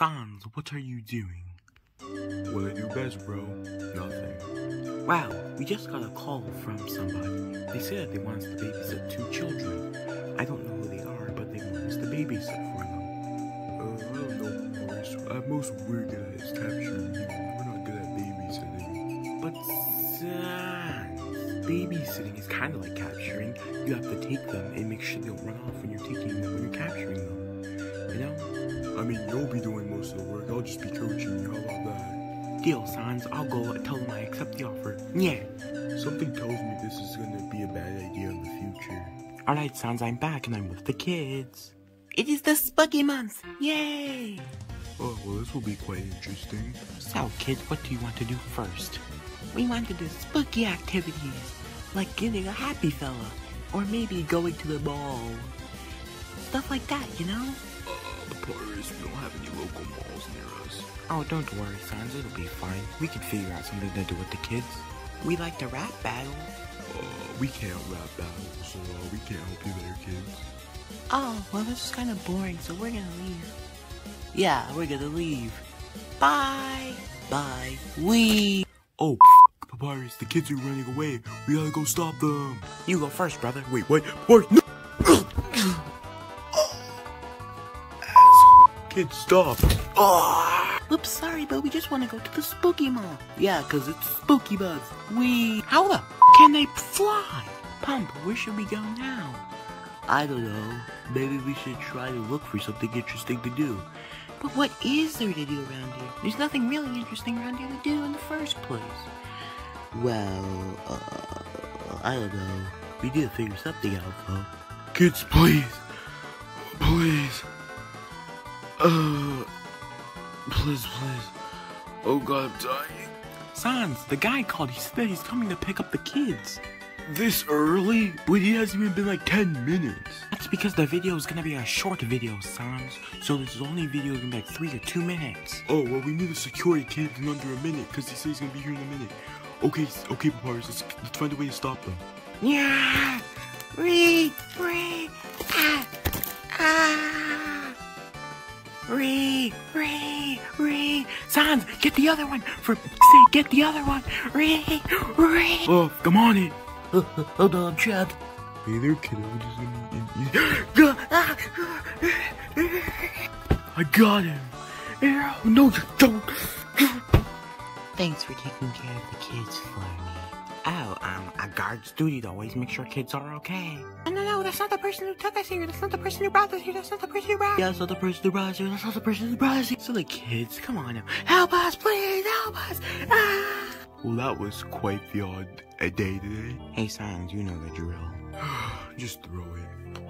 Sans, what are you doing? What I do best, bro? Nothing. Wow, we just got a call from somebody. They said they want us to babysit two children. I don't know who they are, but they want us to babysit for them. Uh, I don't know, Morris. At most, we're good at is capturing you. We're not good at babysitting. But Sans, babysitting is kind of like capturing. You have to take them and make sure they don't run off when you're taking them when you're capturing them. You know? I mean, you'll be doing most of the work. I'll just be coaching you. How about that? Deal, Sans. I'll go tell them I accept the offer. Yeah. Something tells me this is gonna be a bad idea in the future. Alright, Sans, I'm back and I'm with the kids. It is the Spooky Month! Yay! Oh, well, this will be quite interesting. So, kids, what do you want to do first? We want to do spooky activities, like getting a happy fella, or maybe going to the mall. Stuff like that, you know? Oh, The part is we don't have any local malls near us. Oh, don't worry, Sans, it'll be fine. We can figure out something to do with the kids. We like to rap battle. Uh, we can't rap battle, so uh, we can't help you there, kids. Oh, well, this is kind of boring, so we're gonna leave. Yeah, we're gonna leave. Bye! Bye. We. Oh, f- Papyrus, the kids are running away. We gotta go stop them. You go first, brother. Wait, what? Papyrus, no! Kids, stop. Oops, sorry, but we just want to go to the spooky mall. Yeah, 'cause it's spooky bugs. We. How the can they fly? Pump, where should we go now? I don't know. Maybe we should try to look for something interesting to do. But what is there to do around here? There's nothing really interesting around here to do in the first place. Well, uh, I don't know. We need to figure something out, though. Kids, please. Please. Uh, please, please. Oh god, I'm dying. Sans, the guy called. He said he's coming to pick up the kids. This early? But he hasn't even been like 10 minutes. That's because the video is gonna be a short video, Sans. So this is only video gonna be like three or two minutes. Oh, well, we need to secure the kids in under a minute because he said he's gonna be here in a minute. Okay, okay, Papyrus, let's, let's find a way to stop them. Yeah! Re, re, re, re. Sans, get the other one. For sake, get the other one. Re, re. Oh, come on it. Hold on, Chad. Hey there, kiddo. I got him. No, you don't. Thanks for taking care of the kids for me. Oh, um, a guard's duty to always make sure kids are okay. No, no, no, that's not the person who took us here. That's not the person who brought us here. That's not the person who brought us Yeah, that's not the person who brought us here. That's not the person who brought us here. So the kids, come on now. Help us, please, help us. Ah! Well, that was quite the odd a day today. Hey, Sans, you know the drill. Just throw it.